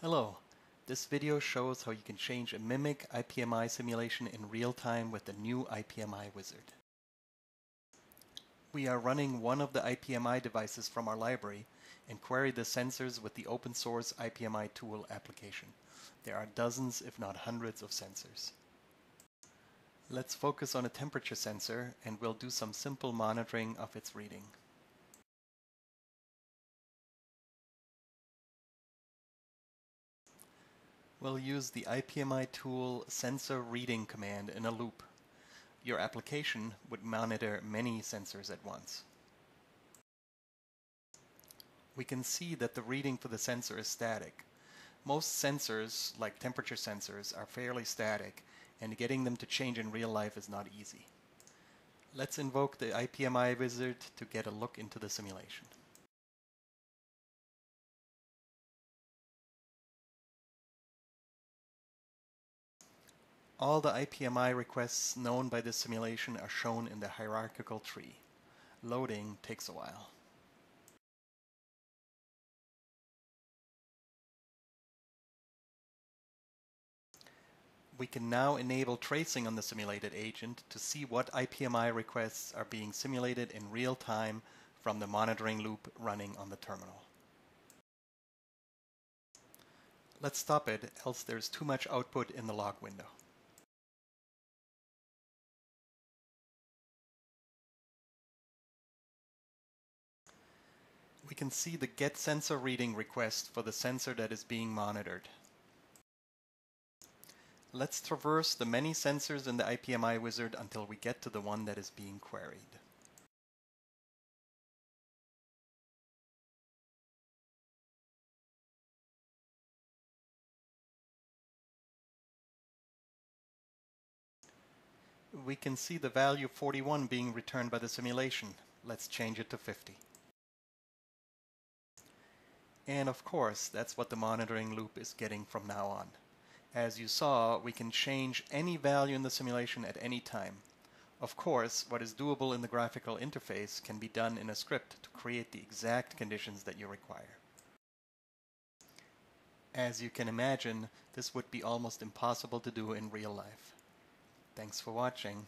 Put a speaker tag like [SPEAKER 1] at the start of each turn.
[SPEAKER 1] Hello. This video shows how you can change a Mimic IPMI simulation in real time with the new IPMI wizard. We are running one of the IPMI devices from our library and query the sensors with the open source IPMI tool application. There are dozens if not hundreds of sensors. Let's focus on a temperature sensor and we'll do some simple monitoring of its reading. We'll use the IPMI tool sensor reading command in a loop. Your application would monitor many sensors at once. We can see that the reading for the sensor is static. Most sensors, like temperature sensors, are fairly static and getting them to change in real life is not easy. Let's invoke the IPMI wizard to get a look into the simulation. All the IPMI requests known by this simulation are shown in the hierarchical tree. Loading takes a while. We can now enable tracing on the simulated agent to see what IPMI requests are being simulated in real time from the monitoring loop running on the terminal. Let's stop it, else there's too much output in the log window. We can see the get sensor reading request for the sensor that is being monitored. Let's traverse the many sensors in the IPMI wizard until we get to the one that is being queried. We can see the value 41 being returned by the simulation. Let's change it to 50. And of course, that's what the monitoring loop is getting from now on. As you saw, we can change any value in the simulation at any time. Of course, what is doable in the graphical interface can be done in a script to create the exact conditions that you require. As you can imagine, this would be almost impossible to do in real life. Thanks for watching.